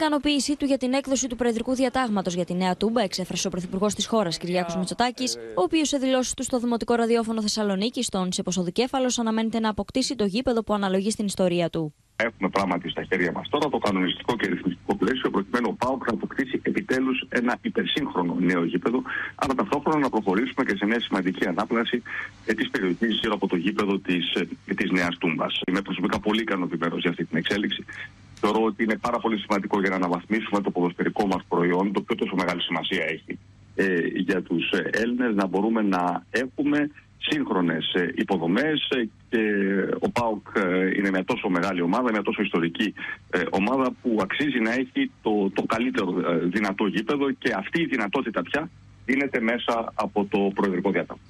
ικανοποίησή του για την έκδοση του Προεδρικού Διατάγματος για τη Νέα Τούμπα εξέφρασε ο Πρωθυπουργός της χώρας, Κυριάκος Μητσοτάκης, ο οποίος σε δηλώσεις του στο Δημοτικό Ραδιόφωνο Θεσσαλονίκη, τόνισε πω ο Δικέφαλο αναμένεται να αποκτήσει το γήπεδο που αναλογεί στην ιστορία του. Έχουμε πράγματι στα χέρια μας τώρα το κανονιστικό και ρυθμιστικό πλαίσιο προκειμένου ο ΠΑΟΚ να αποκτήσει επιτέλους ένα υπερσύγχρονο νέο γήπεδο, αλλά ταυτόχρονα να προχωρήσουμε και σε μια σημαντική ανάπλαση της περιοχής γύρω από το γήπεδο της της Νέας Τούμπας. Είμαι προσωπικά πολύ ικανοποιημένος για αυτή την εξέλιξη. Θεωρώ ότι είναι πάρα πολύ σημαντικό για να αναβαθμίσουμε το ποδοσφαιρικό μας προϊόν, το οποίο τόσο μεγάλη σημασία έχει ε, για τους Έλληνες, να μπορούμε να έχουμε σύγχρονες ε, υποδομές ε, και ο ΠΑΟΚ ε, είναι μια τόσο μεγάλη ομάδα, μια τόσο ιστορική ομάδα που αξίζει να έχει το, το καλύτερο δυνατό γήπεδο και αυτή η δυνατότητα πια δίνεται μέσα από το Προεδρικό Διάταγμα.